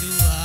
Bang